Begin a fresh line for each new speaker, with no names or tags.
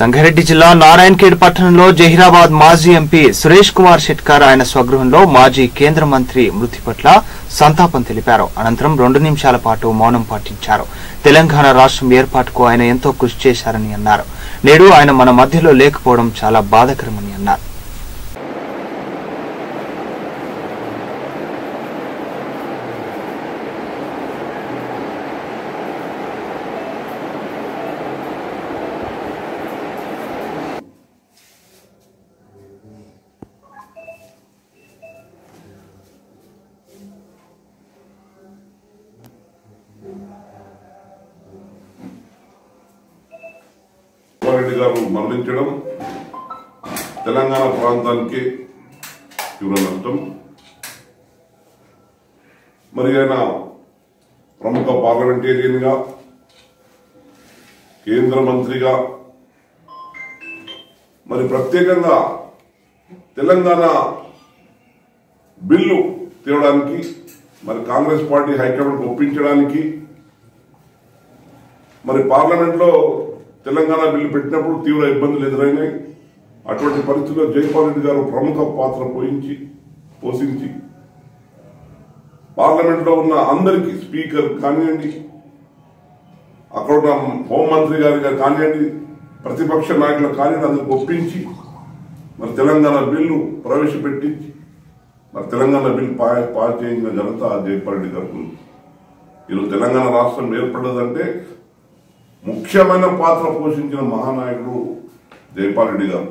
సంగారెడ్డి జిల్లా నారాయణఖేడ్ పట్టణంలో జహీరాబాద్ మాజీ ఎంపీ సురేష్ కుమార్ షెట్కార్ ఆయన స్వగృహంలో మాజీ కేంద్ర మంత్రి మృతి పట్ల సంతాపం తెలిపారు. అనంతరం రెండు నిమిషాల పాటు మౌనం పాటించారు. తెలంగాణ రాష్ట్రం ఏర్పాటుకు ఆయన ఎంతో కృషి చేశారని అన్నారు. నేడు ఆయన మన మధ్యలో లేకపోవడం చాలా బాధకరమని అన్నారు.
సుబ్బారెడ్డి గారు మరణించడం తెలంగాణ ప్రాంతానికి తీవ్ర నష్టం. మరి ఆయన ప్రముఖ పార్లమెంటేరియన్గా కేంద్ర మంత్రిగా మరి ప్రత్యేకంగా తెలంగాణ బిల్లు తేవడానికి మరి కాంగ్రెస్ పార్టీ హైకమాండ్ ఒప్పించడానికి మరి పార్లమెంట్లో తెలంగాణ బిల్లు పెట్టినప్పుడు తీవ్ర ఇబ్బందులు ఎదురైనాయి. అటువంటి పరిస్థితుల్లో జైపాల్ రెడ్డి గారు ప్రముఖ పాత్ర పోయించి పోషించి పార్లమెంట్లో ఉన్న అందరికీ స్పీకర్ కానివ్వండి అక్కడ ఉన్న హోంమంత్రి గారి కానివ్వండి ప్రతిపక్ష నాయకులు కానివ్వండి అందుకు ఒప్పించి మరి తెలంగాణ బిల్లు ప్రవేశపెట్టించి మరి తెలంగాణ బిల్లు పా- పాస్ చేయించిన ఘనత జైపాల్ రెడ్డి గారు ఈరోజు తెలంగాణ రాష్ట్రం ఏర్పడ్డదంటే ముఖ్యమైన పాత్ర పోషించిన మహానాయకుడు జైపాల్ రెడ్డి గారు.